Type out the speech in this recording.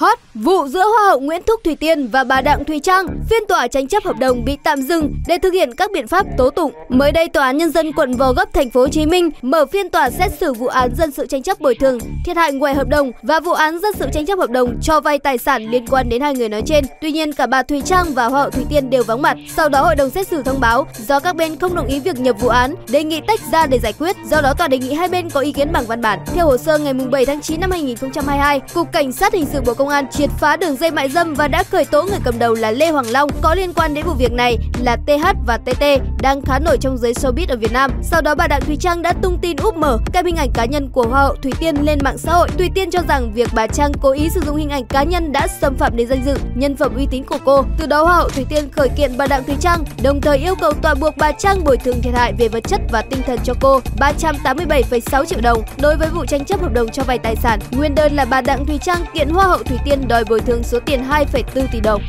Hot, vụ giữa Hoa hậu Nguyễn Thúc Thủy Tiên và bà Đặng Thùy Trang, phiên tòa tranh chấp hợp đồng bị tạm dừng để thực hiện các biện pháp tố tụng. Mới đây, Tòa án nhân dân quận Gò Vấp thành phố Hồ Chí Minh mở phiên tòa xét xử vụ án dân sự tranh chấp bồi thường, thiệt hại ngoài hợp đồng và vụ án dân sự tranh chấp hợp đồng cho vay tài sản liên quan đến hai người nói trên. Tuy nhiên, cả bà Thùy Trang và Hoa hậu Thủy Tiên đều vắng mặt. Sau đó, hội đồng xét xử thông báo do các bên không đồng ý việc nhập vụ án, đề nghị tách ra để giải quyết. Do đó, tòa đề nghị hai bên có ý kiến bằng văn bản. Theo hồ sơ ngày 7 tháng 9 năm 2022, Cục Cảnh sát hình sự Bộ Công an triệt phá đường dây mại dâm và đã khởi tố người cầm đầu là Lê Hoàng Long. Có liên quan đến vụ việc này là TH và TT đang khá nổi trong giới showbiz ở Việt Nam. Sau đó bà Đặng Thùy Trang đã tung tin úp mở các hình ảnh cá nhân của Hoa hậu Thùy Tiên lên mạng xã hội. Thùy Tiên cho rằng việc bà Trang cố ý sử dụng hình ảnh cá nhân đã xâm phạm đến danh dự, nhân phẩm uy tín của cô. Từ đó Hoa hậu Thùy Tiên khởi kiện bà Đặng Thùy Trang, đồng thời yêu cầu tòa buộc bà Trang bồi thường thiệt hại về vật chất và tinh thần cho cô 387,6 triệu đồng. Đối với vụ tranh chấp hợp đồng cho vay tài sản, nguyên đơn là bà Đặng Thùy Trang kiện Hoa hậu Thùy Tiên đòi bồi thường số tiền 2,4 tỷ đồng.